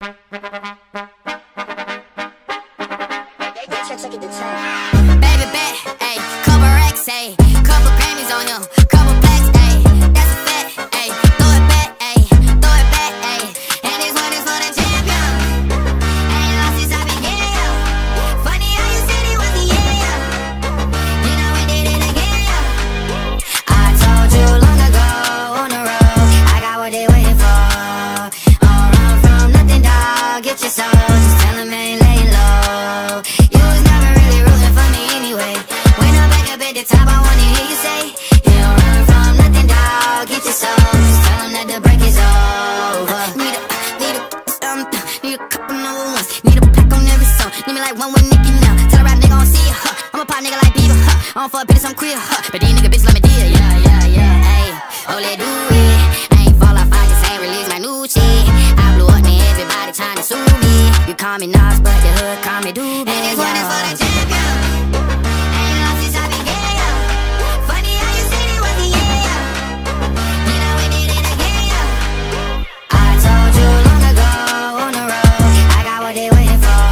Baby bet, ayy, couple racks, ayy, couple Grammys on him, On for a picture, I'm queer, huh. But these nigga bitches let me deal, yeah, yeah, yeah. Ayy, oh, let do it. Call me Nas, but the hood call me Doobie. And this one is for the champion. Ain't lost since I. Funny how you said it was the yeah, yeah. You know we did it again, yeah. I told you long ago on the road, I got what they waiting for.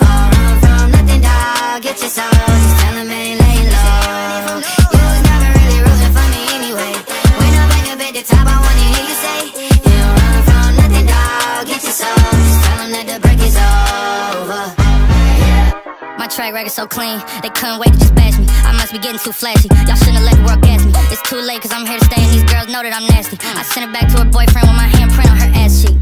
From nothing, dog. Get your soul, just tell 'em ain't laying low. You was never really rooting for me anyway. When I'm back up at the top, I wanna hear you say, track record so clean, they couldn't wait to just bash me. I must be getting too flashy. Y'all shouldn't have let the world gas me. It's too late, cause I'm here to stay, and these girls know that I'm nasty. I sent it back to her boyfriend with my handprint on her ass cheek.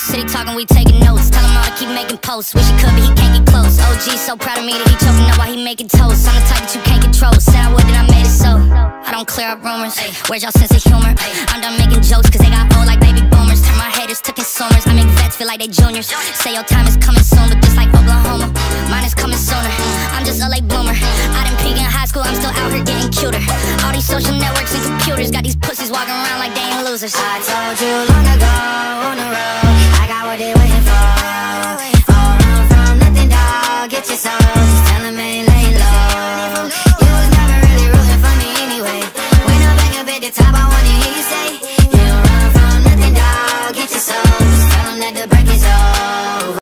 City talking, we taking notes. Tell him all to keep making posts. Wish he could, but he can't get close. OG so proud of me that he choking up while he making toast. I'm the type that you can't control. Said I would, then I made it so. I don't clear up rumors. Where's y'all sense of humor? I'm done making jokes, cause they got old like baby boomers. Turn my haters to consumers. I make vets feel like they juniors. Say your time is coming soon, but just like Oklahoma, mine computers got these pussies walking around like they ain't losers. I told you